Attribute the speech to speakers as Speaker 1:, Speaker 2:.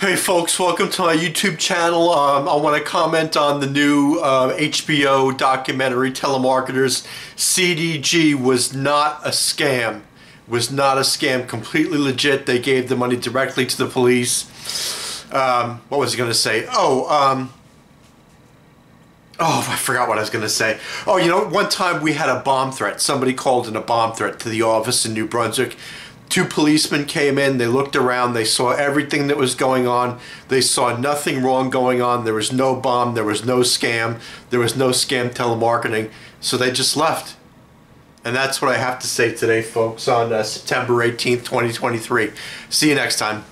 Speaker 1: Hey folks, welcome to my YouTube channel. Um, I want to comment on the new uh, HBO documentary, Telemarketers. CDG was not a scam. Was not a scam. Completely legit. They gave the money directly to the police. Um, what was I going to say? Oh, um, oh, I forgot what I was going to say. Oh, you know, one time we had a bomb threat. Somebody called in a bomb threat to the office in New Brunswick two policemen came in they looked around they saw everything that was going on. They saw nothing wrong going on. There was no bomb there was no scam there was no scam telemarketing. So they just left. And that's what i have to say today folks on uh, september 18th 2023 see you next time